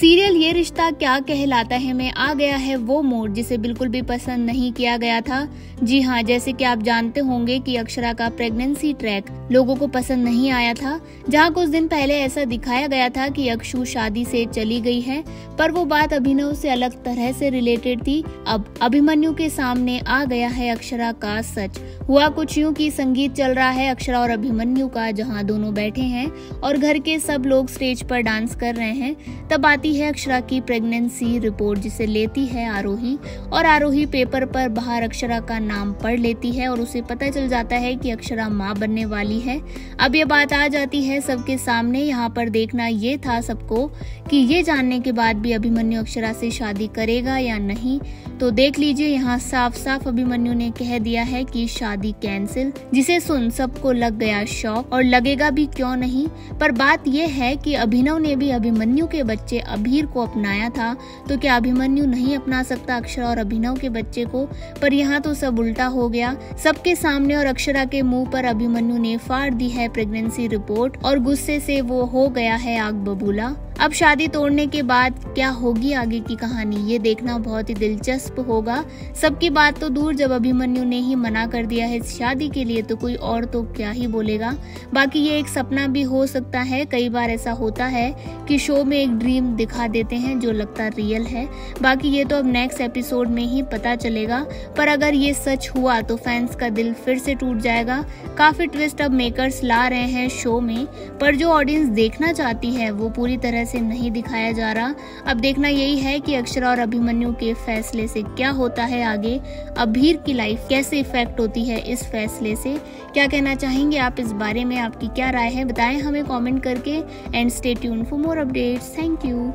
Serial ये रिश्ता क्या कहलाता है? में आ गया है वो मोड जिसे बिल्कुल भी पसंद नहीं किया गया था। जी हाँ जैसे कि आप जानते होंगे कि अक्षरा का प्रेगनेंसी ट्रैक लोगों को पसंद नहीं आया था। जहाँ कुछ दिन पहले ऐसा दिखाया गया था कि अक्षु शादी से चली गई है, पर वो बात अभिनव से अलग तरह से रिलेटेड थी। अब अभिमन्यु के सामने आ गया है अक्षरा का सच। हुआ कुछ यूँ कि संगीत चल रहा है, अक्षरा और अभिमन्यु का जहाँ दोनों बैठे हैं और घर के सब लोग स्टेज पर डांस कर रहे हैं, तब आती है, अक्षरा की प्रेगनेंसी रिपोर्ट जिसे लेती है आरोही, और आरोही पेपर पर बाहर अक्षरा का नाम पढ़ लेती है, और उसे पता चल जाता है कि अक्षरा माँ बनने वाली है। अब ये बात आ जाती है सबके सामने, यहाँ पर देखना ये था सबको कि ये जानने के बाद भी अभिमन्यु अक्षरा से शादी करेगा या नहीं। तो देख लीजिए, यहाँ साफ़ साफ़ अभिमन्यु ने कह दिया है कि शादी कैंसिल जिसे सुन सबको लग गया शौक और लगेगा भी क्यों नहीं? पर बात यह है कि अभिनव ने भी अभिमन्यु के बच्चे अभीर को अपनाया था। तो क्या अभिमन्यु नहीं अपना सकता अक्षरा और अभिनव के बच्चे को? पर यहाँ तो सब उल्टा हो गया। सबके सामने और अक्षरा के मुँह पर अभिमन्यु ने फाड़ दी है प्रेगनेंसी रिपोर्ट और गुस्से से वो हो गया है आग बबूला। अब शादी तोड़ने के बाद क्या होगी आगे की कहानी? ये देखना बहुत ही दिलचस्प होगा। सबकी बात तो दूर, जब अभिमन्यु ने ही मना कर दिया है शादी के लिए तो कोई और तो क्या ही बोलेगा? बाकी ये एक सपना भी हो सकता है। कई बार ऐसा होता है कि शो में एक ड्रीम दिखा देते हैं जो लगता रियल है। बाकी ये तो अब नेक्स्ट एपिसोड में ही पता चलेगा। पर अगर ये सच हुआ तो फैंस का दिल फिर से टूट जाएगा। काफ़ी ट्विस्ट अब मेकर्स ला रहे हैं शो में। पर जो ऑडियंस देखना चाहती है, वो पूरी तरह से नहीं दिखाया जा रहा। अब देखना यही है कि अक्षरा और अभिमन्यु के फैसले से क्या होता है आगे। अभीर की लाइफ कैसे इफ़ेक्ट होती है इस फैसले से? क्या कहना चाहेंगे आप इस बारे में? आपकी क्या राय है? बताएँ हमें कॉमेंट करके। And stay tune for more updates thank you